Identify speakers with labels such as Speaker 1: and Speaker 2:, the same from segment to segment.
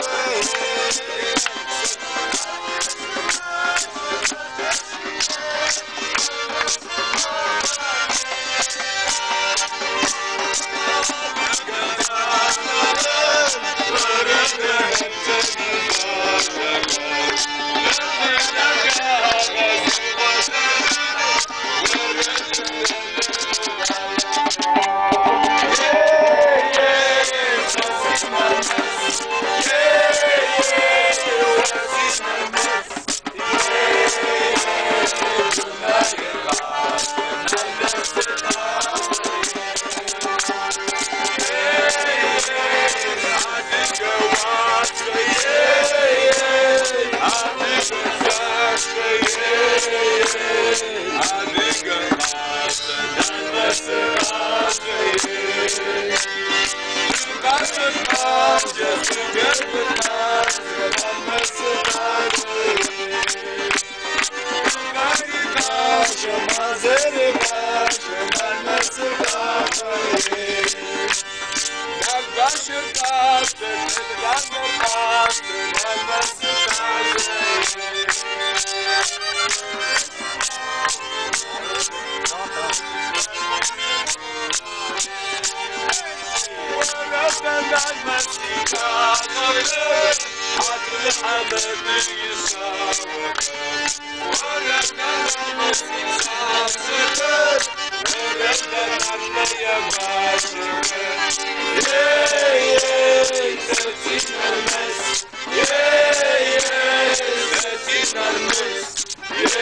Speaker 1: Yeah. just a just to go. المسجد قبله عدل حمد يساوي ولك المسجد خاصه ولك العدل يا باشر يا سيدنا المسجد يا سيدنا المسجد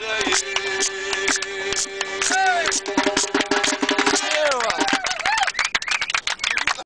Speaker 1: Yeah.